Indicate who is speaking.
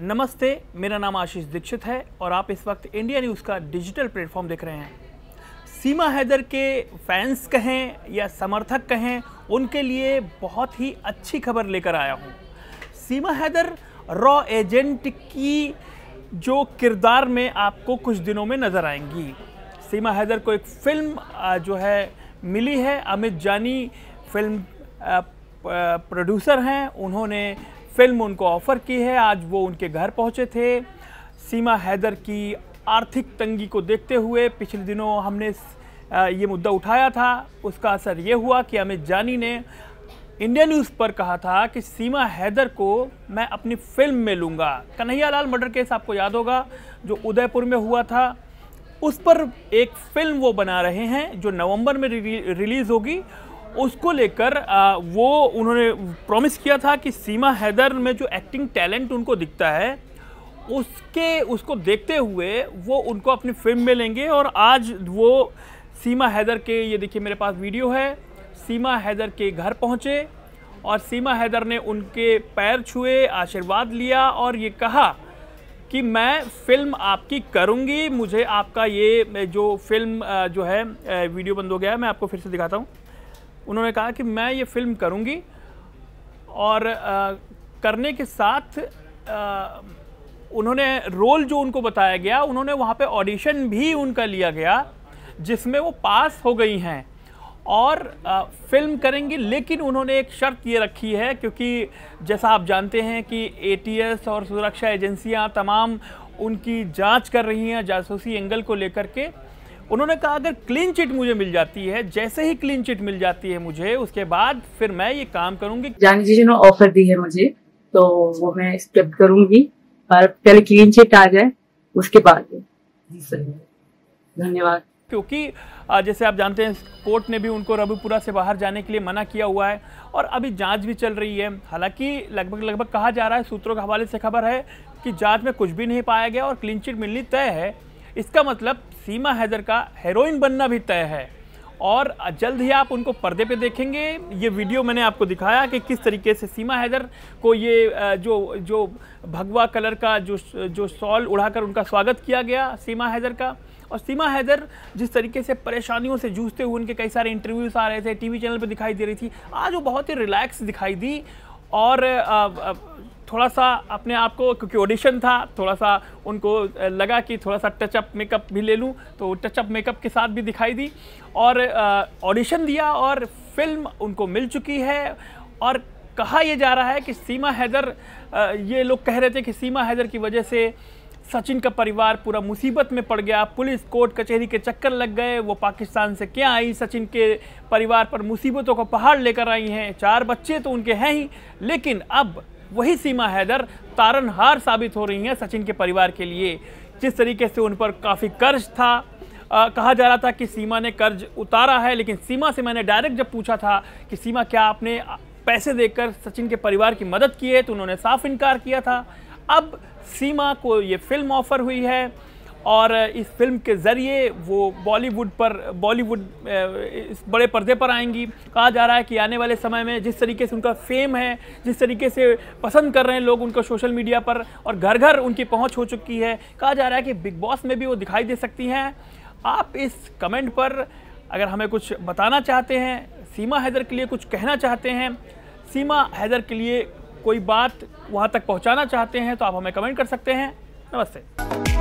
Speaker 1: नमस्ते, मेरा नाम आशीष दीक्षित है और आप इस वक्त इंडिया न्यूज़ का डिजिटल प्लेटफॉर्म देख रहे हैं। सीमा हैदर के फैंस कहें या समर्थक कहें, उनके लिए बहुत ही अच्छी खबर लेकर आया हूँ। सीमा हैदर रॉ एजेंट की जो किरदार में आपको कुछ दिनों में नज़र आएँगी। सीमा हैदर को एक फ़िल्म जो है, मिली है। अमित जानी फ़िल्म प्रोड्यूसर हैं। उन्होंने फ़िल्म उनको ऑफ़र की है, आज वो उनके घर पहुँचे थे। सीमा हैदर की आर्थिक तंगी को देखते हुए पिछले दिनों हमने ये मुद्दा उठाया था। उसका असर ये हुआ कि अमित जानी ने इंडिया न्यूज़ पर कहा था कि सीमा हैदर को मैं अपनी फ़िल्म में लूँगा। कन्हैया लाल मर्डर केस आपको याद होगा, जो उदयपुर में हुआ था। उस पर एक फ़िल्म वो बना रहे हैं, जो नवंबर में रिलीज़ होगी। उसको लेकर वो उन्होंने प्रॉमिस किया था कि सीमा हैदर में जो एक्टिंग टैलेंट उनको दिखता है, उसके, उसको देखते हुए वो उनको अपनी फ़िल्म में लेंगे और आज वो सीमा हैदर के, ये देखिए मेरे पास वीडियो है, सीमा हैदर के घर पहुँचे और सीमा हैदर ने उनके पैर छुए, आशीर्वाद लिया और ये कहा कि मैं फ़िल्म आपकी करूँगी, मुझे आपका ये जो फ़िल्म जो है वीडियो बंद हो गया है, मैं आपको फिर से दिखाता हूँ। उन्होंने कहा कि मैं ये फ़िल्म करूँगी और आ, करने के साथ आ, उन्होंने रोल जो उनको बताया गया उन्होंने वहाँ पे ऑडिशन भी उनका लिया गया जिसमें वो पास हो गई हैं। और आ, फ़िल्म करेंगी लेकिन उन्होंने एक शर्त ये रखी है क्योंकि जैसा आप जानते हैं कि एटीएस और सुरक्षा एजेंसियाँ तमाम उनकी जाँच कर रही हैं जासूसी एंगल को लेकर के। उन्होंने कहा अगर क्लीन चिट मुझे मिल जाती है जैसे ही क्लीन चिट मिल जाती है मुझे उसके बाद फिर मैं ये काम करूँगी।
Speaker 2: जानी जी ने ऑफ़र दी है मुझे तो वो मैं एक्सेप्ट करूँगी पर पहले क्लीन चिट आ जाए उसके बाद धन्यवाद।
Speaker 1: क्योंकि जैसे आप जानते हैं कोर्ट ने भी उनको रविपुरा से बाहर जाने के लिए मना किया हुआ है और अभी जाँच भी चल रही है। हालाँकि लगभग लगभग कहा जा रहा है सूत्रों के हवाले से खबर है कि जाँच में कुछ भी नहीं पाया गया और क्लीन चिट मिलनी तय है। इसका मतलब सीमा हैदर का हेरोइन बनना भी तय है। और जल्द ही आप उनको पर्दे पे देखेंगे। ये वीडियो मैंने आपको दिखाया कि किस तरीके से सीमा हैदर को ये जो जो भगवा कलर का, जो जो सॉल उड़ाकर उनका स्वागत किया गया सीमा हैदर का। और सीमा हैदर जिस तरीके से परेशानियों से जूझते हुए उनके कई सारे इंटरव्यूज़ आ रहे थे, टीवी चैनल पर दिखाई दे रही थी, आज वो बहुत ही रिलैक्स दिखाई दी। और थोड़ा सा अपने आप को, क्योंकि ऑडिशन था थोड़ा सा उनको लगा कि थोड़ा सा टचअप मेकअप भी ले लूँ तो टचअप मेकअप के साथ भी दिखाई दी और ऑडिशन दिया और फ़िल्म उनको मिल चुकी है और कहा यह जा रहा है कि सीमा हैदर ये लोग कह रहे थे कि सीमा हैदर की वजह से सचिन का परिवार पूरा मुसीबत में पड़ गया, पुलिस कोर्ट कचहरी के चक्कर लग गए, वो पाकिस्तान से क्या आई, सचिन के परिवार पर मुसीबतों का पहाड़ लेकर आई हैं, चार बच्चे तो उनके हैं ही, लेकिन अब वही सीमा हैदर तारनहार साबित हो रही हैं सचिन के परिवार के लिए। जिस तरीके से उन पर काफ़ी कर्ज था आ, कहा जा रहा था कि सीमा ने कर्ज उतारा है लेकिन सीमा से मैंने डायरेक्ट जब पूछा था कि सीमा क्या आपने पैसे देकर सचिन के परिवार की मदद की है तो उन्होंने साफ़ इनकार किया था। अब सीमा को ये फ़िल्म ऑफ़र हुई है और इस फ़िल्म के ज़रिए वो बॉलीवुड पर, बॉलीवुड इस बड़े पर्दे पर आएँगी। कहा जा रहा है कि आने वाले समय में जिस तरीके से उनका फेम है, जिस तरीके से पसंद कर रहे हैं लोग उनको सोशल मीडिया पर और घर घर उनकी पहुँच हो चुकी है, कहा जा रहा है कि बिग बॉस में भी वो दिखाई दे सकती हैं। आप इस कमेंट पर अगर हमें कुछ बताना चाहते हैं, सीमा हैदर के लिए कुछ कहना चाहते हैं, सीमा हैदर के लिए कोई बात वहाँ तक पहुँचाना चाहते हैं तो आप हमें कमेंट कर सकते हैं। नमस्ते।